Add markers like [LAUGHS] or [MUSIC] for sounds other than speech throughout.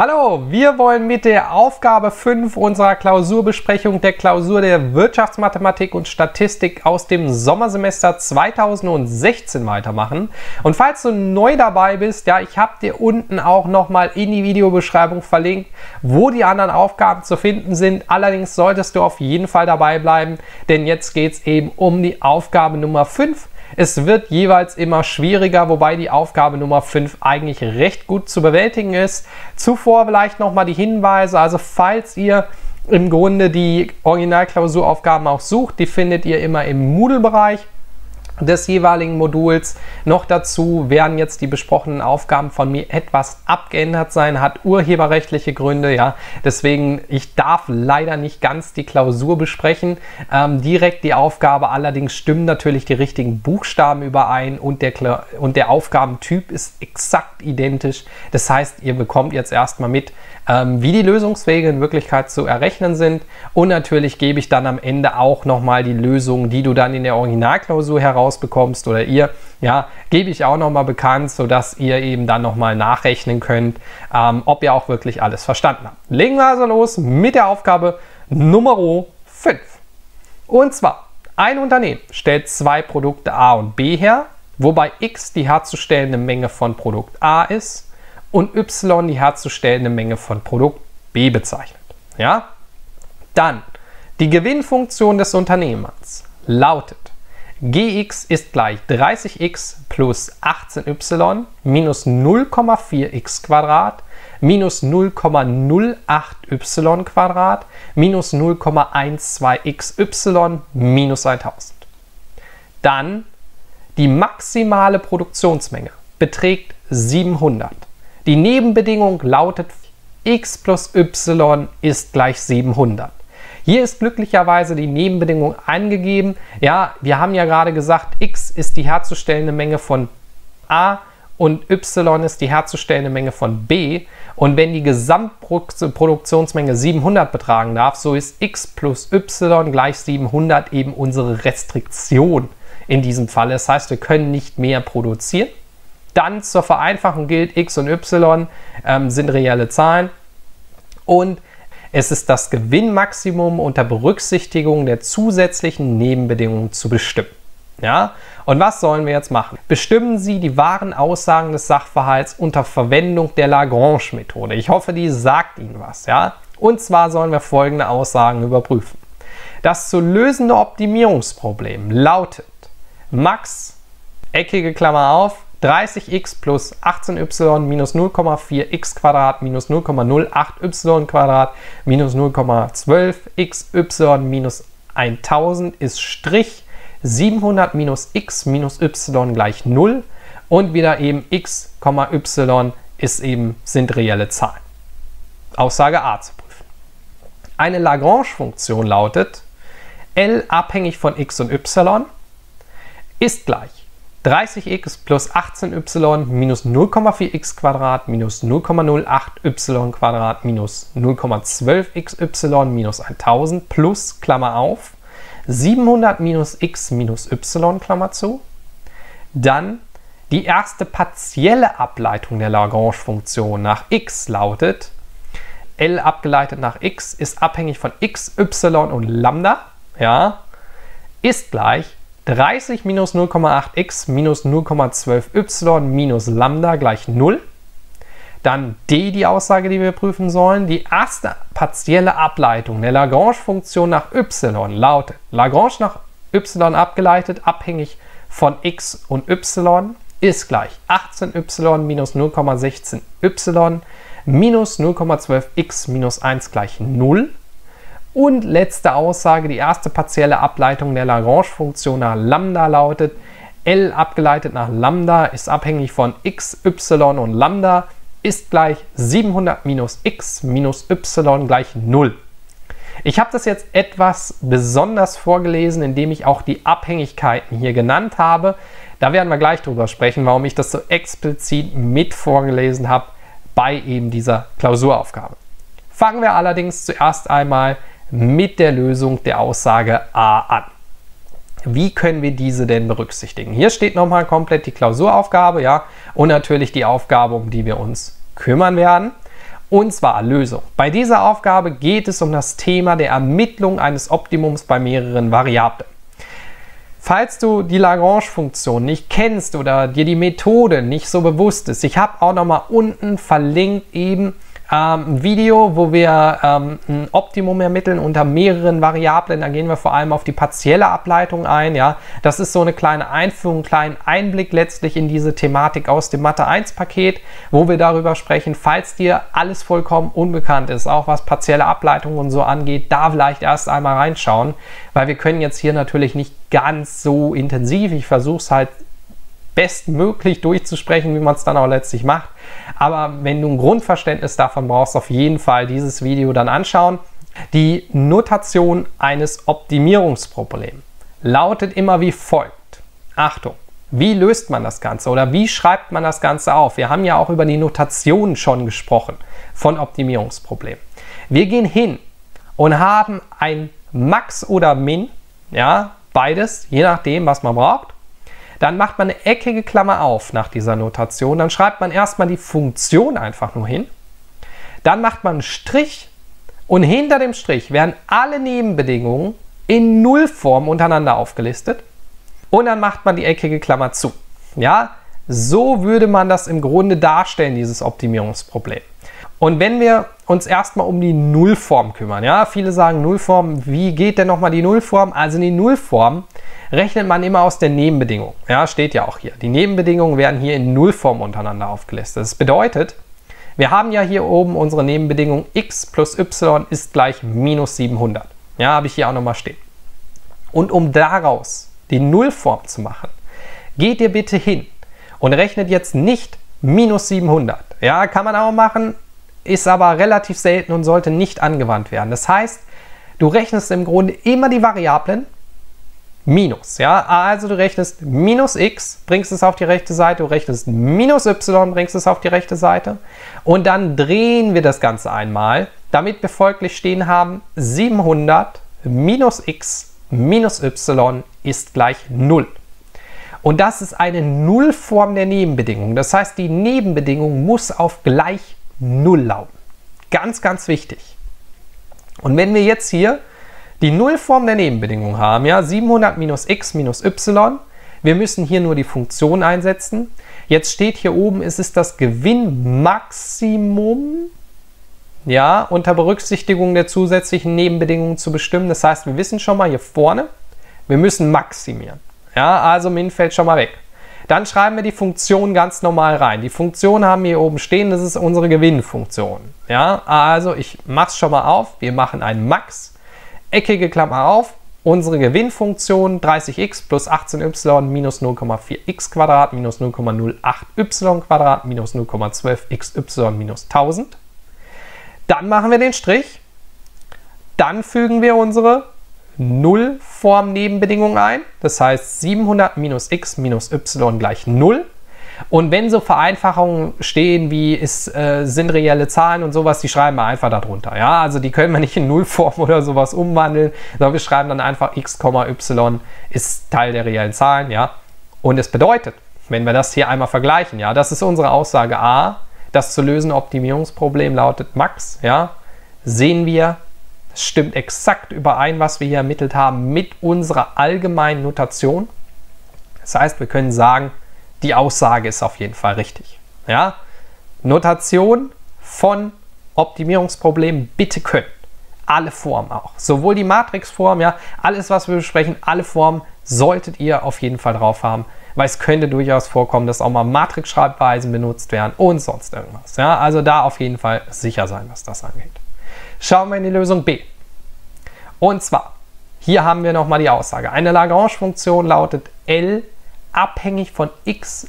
Hallo, wir wollen mit der Aufgabe 5 unserer Klausurbesprechung der Klausur der Wirtschaftsmathematik und Statistik aus dem Sommersemester 2016 weitermachen. Und falls du neu dabei bist, ja, ich habe dir unten auch nochmal in die Videobeschreibung verlinkt, wo die anderen Aufgaben zu finden sind. Allerdings solltest du auf jeden Fall dabei bleiben, denn jetzt geht es eben um die Aufgabe Nummer 5 es wird jeweils immer schwieriger, wobei die Aufgabe Nummer 5 eigentlich recht gut zu bewältigen ist. Zuvor vielleicht nochmal die Hinweise, also falls ihr im Grunde die Originalklausuraufgaben auch sucht, die findet ihr immer im Moodle-Bereich des jeweiligen Moduls. Noch dazu werden jetzt die besprochenen Aufgaben von mir etwas abgeändert sein, hat urheberrechtliche Gründe, ja. Deswegen, ich darf leider nicht ganz die Klausur besprechen. Ähm, direkt die Aufgabe, allerdings stimmen natürlich die richtigen Buchstaben überein und der, und der Aufgabentyp ist exakt identisch. Das heißt, ihr bekommt jetzt erstmal mit, ähm, wie die Lösungswege in Wirklichkeit zu errechnen sind. Und natürlich gebe ich dann am Ende auch nochmal die Lösung, die du dann in der Originalklausur herausbekommst oder ihr, ja, gebe ich auch nochmal bekannt, sodass ihr eben dann nochmal nachrechnen könnt, ähm, ob ihr auch wirklich alles verstanden habt. Legen wir also los mit der Aufgabe Nummer 5. Und zwar, ein Unternehmen stellt zwei Produkte A und B her, wobei X die herzustellende Menge von Produkt A ist und y die herzustellende Menge von Produkt B bezeichnet. Ja? Dann die Gewinnfunktion des Unternehmens lautet gx ist gleich 30x plus 18y minus 0,4x Quadrat minus 0,08y Quadrat minus 0,12xy minus 1000. Dann die maximale Produktionsmenge beträgt 700. Die Nebenbedingung lautet x plus y ist gleich 700. Hier ist glücklicherweise die Nebenbedingung angegeben. Ja, wir haben ja gerade gesagt, x ist die herzustellende Menge von a und y ist die herzustellende Menge von b. Und wenn die Gesamtproduktionsmenge 700 betragen darf, so ist x plus y gleich 700 eben unsere Restriktion in diesem Fall. Das heißt, wir können nicht mehr produzieren. Dann zur Vereinfachung gilt, x und y ähm, sind reelle Zahlen und es ist das Gewinnmaximum unter Berücksichtigung der zusätzlichen Nebenbedingungen zu bestimmen. Ja? Und was sollen wir jetzt machen? Bestimmen Sie die wahren Aussagen des Sachverhalts unter Verwendung der Lagrange-Methode. Ich hoffe, die sagt Ihnen was. Ja? Und zwar sollen wir folgende Aussagen überprüfen. Das zu lösende Optimierungsproblem lautet Max, eckige Klammer auf, 30x plus 18y minus 0,4x minus 0,08y minus 0,12xy minus 1000 ist Strich 700 minus x minus y gleich 0 und wieder eben x, y ist eben, sind reelle Zahlen. Aussage A zu prüfen. Eine Lagrange-Funktion lautet L abhängig von x und y ist gleich 30x plus 18y minus 0,4x minus 0,08y minus 0,12xy minus 1000 plus, Klammer auf, 700 minus x minus y, Klammer zu. Dann die erste partielle Ableitung der Lagrange-Funktion nach x lautet, L abgeleitet nach x ist abhängig von x, y und Lambda, ja, ist gleich 30 minus 0,8x minus 0,12y minus Lambda gleich 0. Dann D, die Aussage, die wir prüfen sollen. Die erste partielle Ableitung der Lagrange-Funktion nach y lautet Lagrange nach y abgeleitet, abhängig von x und y, ist gleich 18y minus 0,16y minus 0,12x minus 1 gleich 0. Und letzte Aussage, die erste partielle Ableitung der Lagrange-Funktion nach Lambda lautet, L abgeleitet nach Lambda ist abhängig von x, y und Lambda ist gleich 700 minus x minus y gleich 0. Ich habe das jetzt etwas besonders vorgelesen, indem ich auch die Abhängigkeiten hier genannt habe. Da werden wir gleich drüber sprechen, warum ich das so explizit mit vorgelesen habe bei eben dieser Klausuraufgabe. Fangen wir allerdings zuerst einmal mit der Lösung der Aussage A an. Wie können wir diese denn berücksichtigen? Hier steht nochmal komplett die Klausuraufgabe, ja, und natürlich die Aufgabe, um die wir uns kümmern werden. Und zwar Lösung. Bei dieser Aufgabe geht es um das Thema der Ermittlung eines Optimums bei mehreren Variablen. Falls du die Lagrange-Funktion nicht kennst oder dir die Methode nicht so bewusst ist, ich habe auch nochmal unten verlinkt eben ein Video, wo wir ähm, ein Optimum ermitteln unter mehreren Variablen. Da gehen wir vor allem auf die partielle Ableitung ein. Ja, das ist so eine kleine Einführung, einen kleinen Einblick letztlich in diese Thematik aus dem Mathe 1 Paket, wo wir darüber sprechen, falls dir alles vollkommen unbekannt ist, auch was partielle Ableitung und so angeht, da vielleicht erst einmal reinschauen, weil wir können jetzt hier natürlich nicht ganz so intensiv. Ich versuche es halt bestmöglich durchzusprechen, wie man es dann auch letztlich macht. Aber wenn du ein Grundverständnis davon brauchst, auf jeden Fall dieses Video dann anschauen. Die Notation eines Optimierungsproblems lautet immer wie folgt. Achtung, wie löst man das Ganze oder wie schreibt man das Ganze auf? Wir haben ja auch über die Notation schon gesprochen von Optimierungsproblemen. Wir gehen hin und haben ein Max oder Min, ja, beides, je nachdem, was man braucht. Dann macht man eine eckige Klammer auf nach dieser Notation. Dann schreibt man erstmal die Funktion einfach nur hin. Dann macht man einen Strich und hinter dem Strich werden alle Nebenbedingungen in Nullform untereinander aufgelistet. Und dann macht man die eckige Klammer zu. Ja, so würde man das im Grunde darstellen, dieses Optimierungsproblem. Und wenn wir uns erstmal um die Nullform kümmern, ja, viele sagen Nullform, wie geht denn nochmal die Nullform? Also die Nullform rechnet man immer aus der Nebenbedingung. Ja, steht ja auch hier. Die Nebenbedingungen werden hier in Nullform untereinander aufgelistet. Das bedeutet, wir haben ja hier oben unsere Nebenbedingung x plus y ist gleich minus 700. Ja, habe ich hier auch nochmal stehen. Und um daraus die Nullform zu machen, geht ihr bitte hin und rechnet jetzt nicht minus 700. Ja, kann man auch machen, ist aber relativ selten und sollte nicht angewandt werden. Das heißt, du rechnest im Grunde immer die Variablen minus. Ja, also du rechnest minus x, bringst es auf die rechte Seite, du rechnest minus y, bringst es auf die rechte Seite und dann drehen wir das Ganze einmal, damit wir folglich stehen haben 700 minus x minus y ist gleich 0. Und das ist eine Nullform der Nebenbedingung. Das heißt, die Nebenbedingung muss auf gleich 0 lauten. Ganz, ganz wichtig. Und wenn wir jetzt hier die Nullform der Nebenbedingung haben, ja, 700 minus x minus y, wir müssen hier nur die Funktion einsetzen. Jetzt steht hier oben, es ist das Gewinnmaximum, ja, unter Berücksichtigung der zusätzlichen Nebenbedingungen zu bestimmen. Das heißt, wir wissen schon mal hier vorne, wir müssen maximieren. Ja, also Min fällt schon mal weg. Dann schreiben wir die Funktion ganz normal rein. Die Funktion haben wir hier oben stehen, das ist unsere Gewinnfunktion. Ja, also ich mache es schon mal auf. Wir machen ein Max eckige Klammer auf, unsere Gewinnfunktion 30x plus 18y minus 0,4x Quadrat minus 0,08y Quadrat minus 0,12xy minus 1000. Dann machen wir den Strich. Dann fügen wir unsere Nullform-Nebenbedingung ein. Das heißt 700 minus x minus y gleich 0. Und wenn so Vereinfachungen stehen wie ist, äh, sind reelle Zahlen und sowas, die schreiben wir einfach darunter. Ja, also die können wir nicht in Nullform [LAUGHS] oder sowas umwandeln, sondern wir schreiben dann einfach x, y ist Teil der reellen Zahlen. Ja, und es bedeutet, wenn wir das hier einmal vergleichen, ja, das ist unsere Aussage A, das zu lösende Optimierungsproblem lautet Max. Ja, sehen wir, stimmt exakt überein, was wir hier ermittelt haben mit unserer allgemeinen Notation. Das heißt, wir können sagen, die Aussage ist auf jeden Fall richtig. Ja? Notation von Optimierungsproblemen bitte können. Alle Formen auch. Sowohl die Matrixform, ja, alles, was wir besprechen, alle Formen solltet ihr auf jeden Fall drauf haben, weil es könnte durchaus vorkommen, dass auch mal Matrix-Schreibweisen benutzt werden und sonst irgendwas. Ja? Also da auf jeden Fall sicher sein, was das angeht. Schauen wir in die Lösung B. Und zwar, hier haben wir nochmal die Aussage. Eine Lagrange-Funktion lautet L abhängig von xy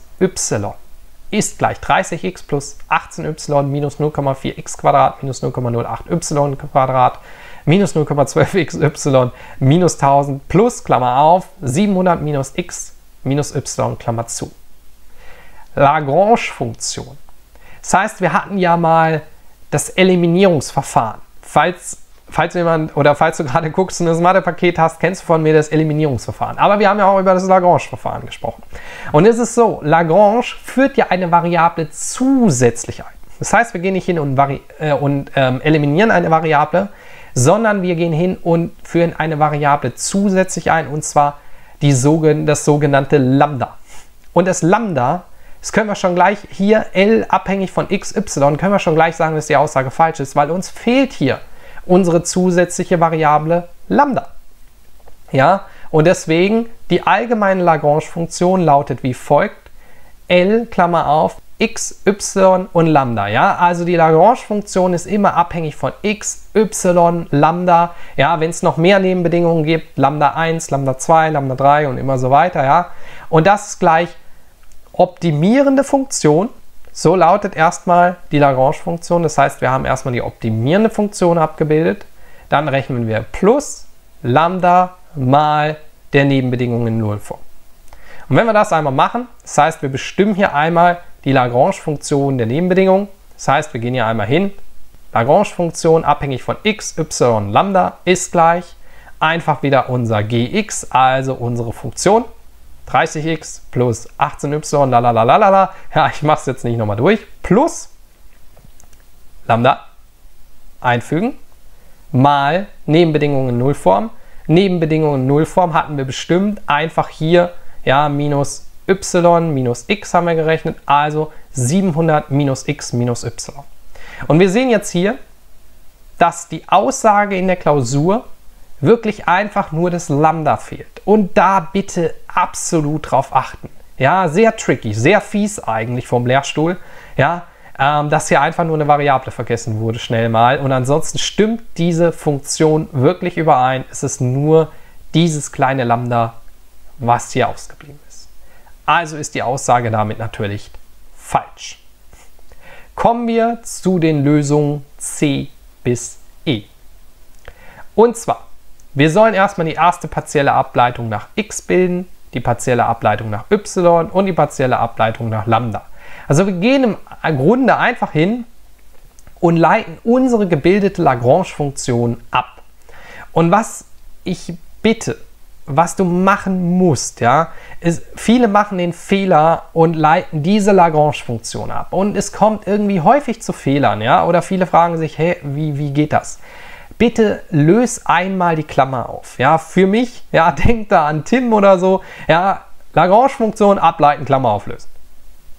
ist gleich 30x plus 18y minus 0,4x Quadrat minus 0,08y Quadrat minus 0,12xy minus 1000 plus, Klammer auf, 700 minus x minus y, Klammer zu. Lagrange-Funktion. Das heißt, wir hatten ja mal das Eliminierungsverfahren. Falls falls jemand oder falls du gerade guckst und das Mathe-Paket hast, kennst du von mir das Eliminierungsverfahren. Aber wir haben ja auch über das Lagrange-Verfahren gesprochen. Und es ist so, Lagrange führt ja eine Variable zusätzlich ein. Das heißt, wir gehen nicht hin und, äh, und ähm, eliminieren eine Variable, sondern wir gehen hin und führen eine Variable zusätzlich ein, und zwar die, das sogenannte Lambda. Und das Lambda, das können wir schon gleich hier L abhängig von x, y, können wir schon gleich sagen, dass die Aussage falsch ist, weil uns fehlt hier unsere zusätzliche Variable Lambda. Ja, und deswegen die allgemeine Lagrange-Funktion lautet wie folgt: L, Klammer auf, x, y und Lambda. Ja, also die Lagrange-Funktion ist immer abhängig von x, y, Lambda. Ja, wenn es noch mehr Nebenbedingungen gibt, Lambda 1, Lambda 2, Lambda 3 und immer so weiter. Ja, und das ist gleich optimierende Funktion. So lautet erstmal die Lagrange-Funktion. Das heißt, wir haben erstmal die optimierende Funktion abgebildet. Dann rechnen wir plus Lambda mal der Nebenbedingungen in Nullform. Und wenn wir das einmal machen, das heißt, wir bestimmen hier einmal die Lagrange-Funktion der Nebenbedingungen. Das heißt, wir gehen hier einmal hin. Lagrange-Funktion abhängig von x, y, Lambda ist gleich einfach wieder unser gx, also unsere Funktion. 30x plus 18y, lalalala. Ja, ich mache es jetzt nicht nochmal durch. Plus Lambda einfügen mal Nebenbedingungen in Nullform. Nebenbedingungen in Nullform hatten wir bestimmt einfach hier ja minus y minus x haben wir gerechnet, also 700 minus x minus y. Und wir sehen jetzt hier, dass die Aussage in der Klausur wirklich einfach nur das Lambda fehlt. Und da bitte absolut drauf achten. Ja, sehr tricky, sehr fies eigentlich vom Lehrstuhl. Ja, ähm, dass hier einfach nur eine Variable vergessen wurde, schnell mal. Und ansonsten stimmt diese Funktion wirklich überein. Es ist nur dieses kleine Lambda, was hier ausgeblieben ist. Also ist die Aussage damit natürlich falsch. Kommen wir zu den Lösungen C bis E. Und zwar wir sollen erstmal die erste partielle Ableitung nach x bilden, die partielle Ableitung nach y und die partielle Ableitung nach lambda. Also wir gehen im Grunde einfach hin und leiten unsere gebildete Lagrange-Funktion ab. Und was ich bitte, was du machen musst, ja, ist, viele machen den Fehler und leiten diese Lagrange-Funktion ab. Und es kommt irgendwie häufig zu Fehlern, ja, oder viele fragen sich, hey, wie, wie geht das? Bitte löse einmal die Klammer auf. Ja, für mich, ja, [LAUGHS] denk da an Tim oder so, ja, Lagrange-Funktion ableiten, Klammer auflösen.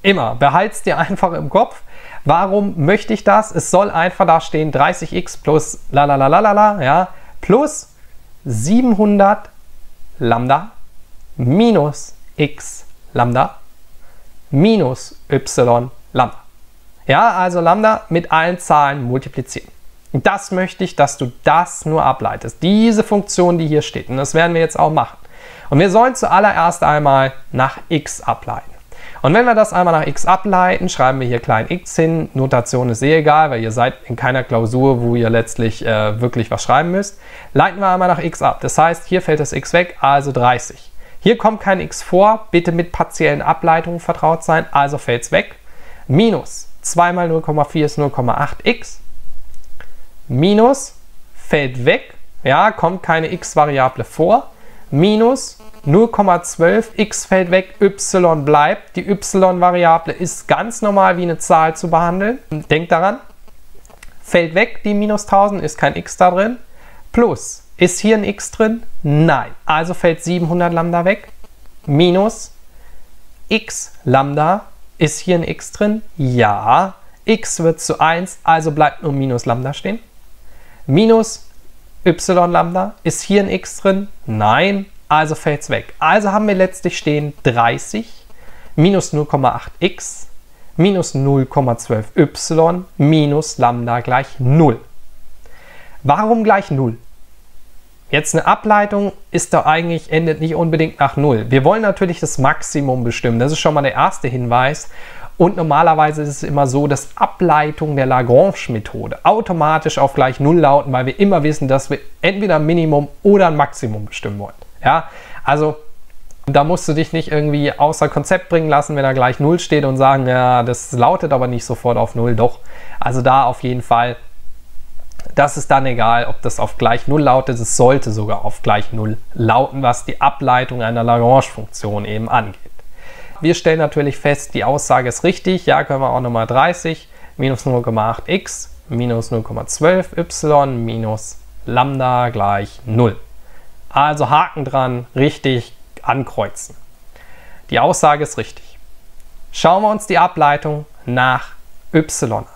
Immer, behalt's dir einfach im Kopf. Warum möchte ich das? Es soll einfach da stehen 30x plus la la la la la la, ja, plus 700 Lambda minus x Lambda minus y Lambda. Ja, also Lambda mit allen Zahlen multiplizieren. Und das möchte ich, dass du das nur ableitest. Diese Funktion, die hier steht. Und das werden wir jetzt auch machen. Und wir sollen zuallererst einmal nach x ableiten. Und wenn wir das einmal nach x ableiten, schreiben wir hier klein x hin. Notation ist eh egal, weil ihr seid in keiner Klausur, wo ihr letztlich äh, wirklich was schreiben müsst. Leiten wir einmal nach x ab. Das heißt, hier fällt das x weg, also 30. Hier kommt kein x vor, bitte mit partiellen Ableitungen vertraut sein, also fällt es weg. Minus 2 mal 0,4 ist 0,8x minus fällt weg, ja, kommt keine x-Variable vor, minus 0,12, x fällt weg, y bleibt. Die y-Variable ist ganz normal wie eine Zahl zu behandeln. Denkt daran, fällt weg, die minus 1000, ist kein x da drin. Plus, ist hier ein x drin? Nein. Also fällt 700 Lambda weg. Minus x Lambda, ist hier ein x drin? Ja. x wird zu 1, also bleibt nur minus Lambda stehen minus y Lambda. Ist hier ein x drin? Nein, also fällt es weg. Also haben wir letztlich stehen 30 minus 0,8x minus 0,12y minus Lambda gleich 0. Warum gleich 0? Jetzt eine Ableitung ist da eigentlich, endet nicht unbedingt nach 0. Wir wollen natürlich das Maximum bestimmen. Das ist schon mal der erste Hinweis. Und normalerweise ist es immer so, dass Ableitungen der Lagrange-Methode automatisch auf gleich 0 lauten, weil wir immer wissen, dass wir entweder ein Minimum oder ein Maximum bestimmen wollen. Ja, also da musst du dich nicht irgendwie außer Konzept bringen lassen, wenn da gleich 0 steht und sagen, ja, das lautet aber nicht sofort auf 0. Doch, also da auf jeden Fall, das ist dann egal, ob das auf gleich 0 lautet, es sollte sogar auf gleich 0 lauten, was die Ableitung einer Lagrange-Funktion eben angeht. Wir stellen natürlich fest, die Aussage ist richtig. Ja, können wir auch nochmal 30 minus 0,8x minus 0,12y minus Lambda gleich 0. Also Haken dran, richtig ankreuzen. Die Aussage ist richtig. Schauen wir uns die Ableitung nach y an.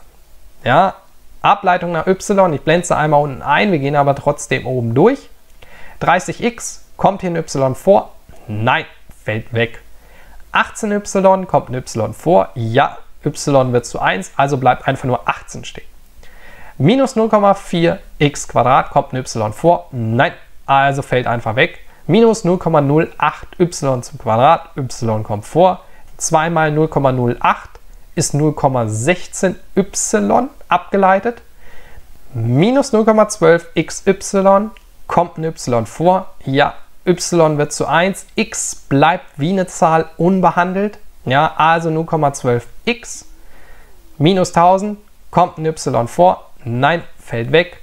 Ja, Ableitung nach y, ich blende sie einmal unten ein, wir gehen aber trotzdem oben durch. 30x, kommt hier ein y vor? Nein, fällt weg. 18y, kommt ein y vor? Ja, y wird zu 1, also bleibt einfach nur 18 stehen. Minus 0,4x Quadrat kommt ein y vor? Nein, also fällt einfach weg. Minus 0,08y zum Quadrat, y kommt vor. 2 mal 0,08 ist 0,16y abgeleitet. Minus 0,12xy kommt ein y vor. Ja, y wird zu 1. x bleibt wie eine Zahl unbehandelt. Ja, also 0,12x minus 1000 kommt ein y vor. Nein, fällt weg.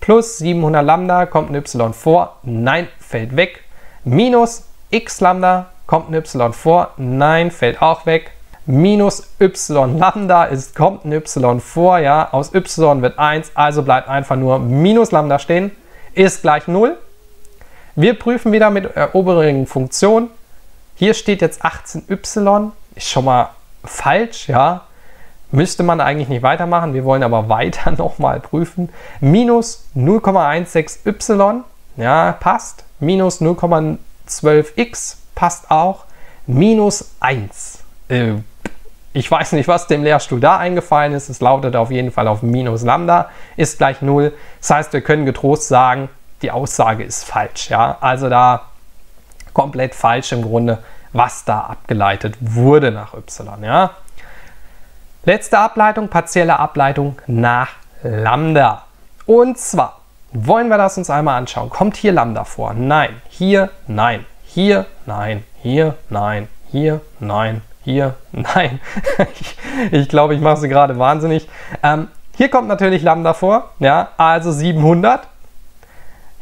Plus 700 Lambda kommt ein y vor. Nein, fällt weg. Minus x Lambda kommt ein y vor. Nein, fällt auch weg. Minus y Lambda ist, kommt ein y vor. Ja, aus y wird 1, also bleibt einfach nur minus Lambda stehen. Ist gleich 0. Wir prüfen wieder mit der oberen Funktion. Hier steht jetzt 18y. Ist schon mal falsch, ja. Müsste man eigentlich nicht weitermachen. Wir wollen aber [LAUGHS] weiter nochmal prüfen. Minus 0,16y, ja, passt. Minus 0,12x passt auch. Minus 1. Äh, ich weiß nicht, was dem Lehrstuhl da eingefallen ist. Es lautet auf jeden Fall auf minus Lambda ist gleich 0. Das heißt, wir können getrost sagen, die Aussage ist falsch. Ja? Also da komplett falsch im Grunde, was da abgeleitet wurde nach y. Ja? Letzte Ableitung, partielle Ableitung nach Lambda. Und zwar wollen wir das uns einmal anschauen. Kommt hier Lambda vor? Nein. Hier, nein. Hier, nein. Hier, nein. Hier, nein. Hier, nein. ich, [LAUGHS] ich glaube, ich mache sie gerade wahnsinnig. Ähm, hier kommt natürlich Lambda vor. Ja, also 700.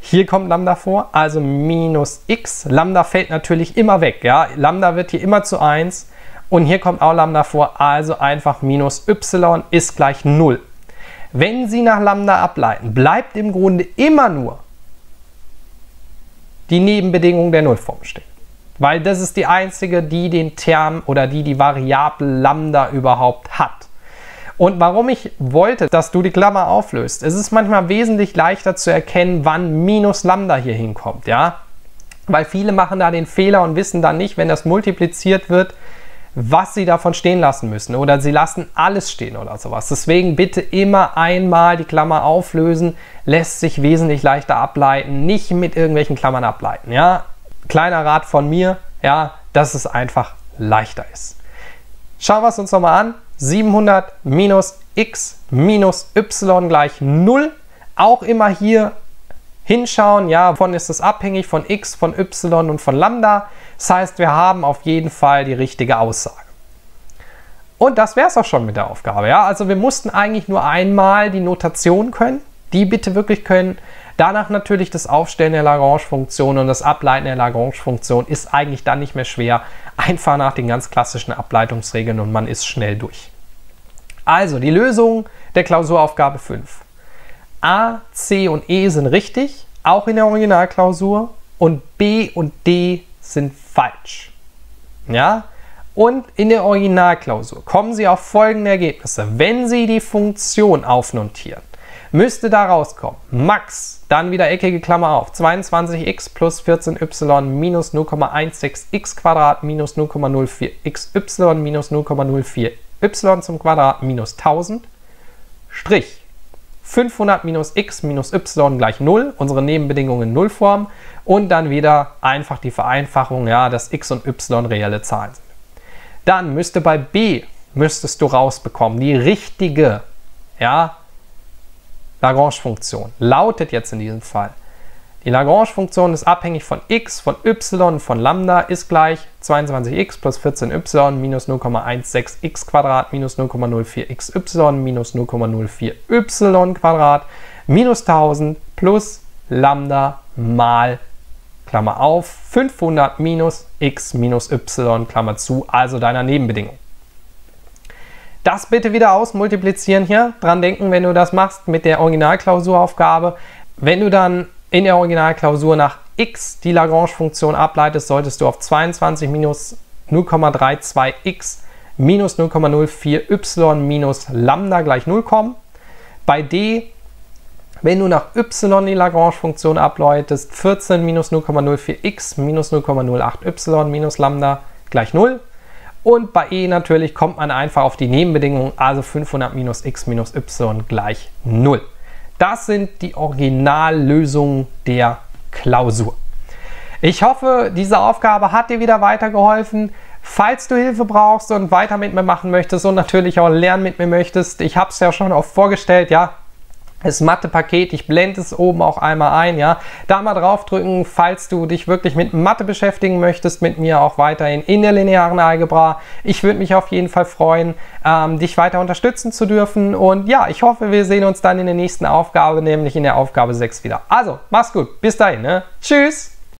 Hier kommt Lambda vor, also minus x. Lambda fällt natürlich immer weg. Ja? Lambda wird hier immer zu 1. Und hier kommt auch Lambda vor, also einfach minus y ist gleich 0. Wenn Sie nach Lambda ableiten, bleibt im Grunde immer nur die Nebenbedingung der Nullform stehen. Weil das ist die einzige, die den Term oder die die Variable Lambda überhaupt hat. Und warum ich wollte, dass du die Klammer auflöst, es ist manchmal wesentlich leichter zu erkennen, wann minus Lambda hier hinkommt, ja? Weil viele machen da den Fehler und wissen dann nicht, wenn das multipliziert wird, was sie davon stehen lassen müssen oder sie lassen alles stehen oder sowas. Deswegen bitte immer einmal die Klammer auflösen, lässt sich wesentlich leichter ableiten, nicht mit irgendwelchen Klammern ableiten, ja? Kleiner Rat von mir, ja, dass es einfach leichter ist. Schauen wir es uns nochmal an. 700 minus x minus y gleich 0. Auch immer hier hinschauen, ja, wovon ist es abhängig? Von x, von y und von lambda. Das heißt, wir haben auf jeden Fall die richtige Aussage. Und das wäre es auch schon mit der Aufgabe. Ja? Also wir mussten eigentlich nur einmal die Notation können. Die bitte wirklich können. Danach natürlich das Aufstellen der Lagrange-Funktion und das Ableiten der Lagrange-Funktion ist eigentlich dann nicht mehr schwer. Einfach nach den ganz klassischen Ableitungsregeln und man ist schnell durch. Also die Lösung der Klausuraufgabe 5. A, C und E sind richtig, auch in der Originalklausur, und B und D sind falsch. Ja? Und in der Originalklausur kommen Sie auf folgende Ergebnisse. Wenn Sie die Funktion aufnotieren, müsste da rauskommen. Max, dann wieder eckige Klammer auf, 22x plus 14y minus 0,16x Quadrat minus 0,04xy minus 0,04 y zum Quadrat minus 1000 Strich. 500 minus x minus y gleich 0, unsere Nebenbedingungen Nullform. Und dann wieder einfach die Vereinfachung, ja, dass x und y reelle Zahlen sind. Dann müsste bei b, müsstest du rausbekommen, die richtige, ja, Lagrange-Funktion lautet jetzt in diesem Fall die Lagrange-Funktion ist abhängig von x, von y, von lambda ist gleich 22x plus 14y minus 0,16x minus 0,04xy minus 0,04y minus 1000 plus lambda mal Klammer auf 500 minus x minus y Klammer zu, also deiner Nebenbedingung. Das bitte wieder ausmultiplizieren hier. Dran denken, wenn du das machst mit der Originalklausuraufgabe. Wenn du dann in der Originalklausur nach x die Lagrange-Funktion ableitest, solltest du auf 22 minus 0,32x minus 0,04y minus Lambda gleich 0 kommen. Bei d, wenn du nach y die Lagrange-Funktion ableitest, 14 minus 0,04x minus 0,08y minus Lambda gleich 0. Und bei e natürlich kommt man einfach auf die Nebenbedingung, also 500 minus x minus y gleich 0. Das sind die Originallösungen der Klausur. Ich hoffe, diese Aufgabe hat dir wieder weitergeholfen. Falls du Hilfe brauchst und weiter mit mir machen möchtest und natürlich auch lernen mit mir möchtest, ich habe es ja schon oft vorgestellt, ja, das Mathe-Paket, ich blende es oben auch einmal ein, ja. Da mal draufdrücken, falls du dich wirklich mit Mathe beschäftigen möchtest, mit mir auch weiterhin in der linearen Algebra. Ich würde mich auf jeden Fall freuen, ähm, dich weiter unterstützen zu dürfen. Und ja, ich hoffe, wir sehen uns dann in der nächsten Aufgabe, nämlich in der Aufgabe 6 wieder. Also, mach's gut, bis dahin, ne? Tschüss!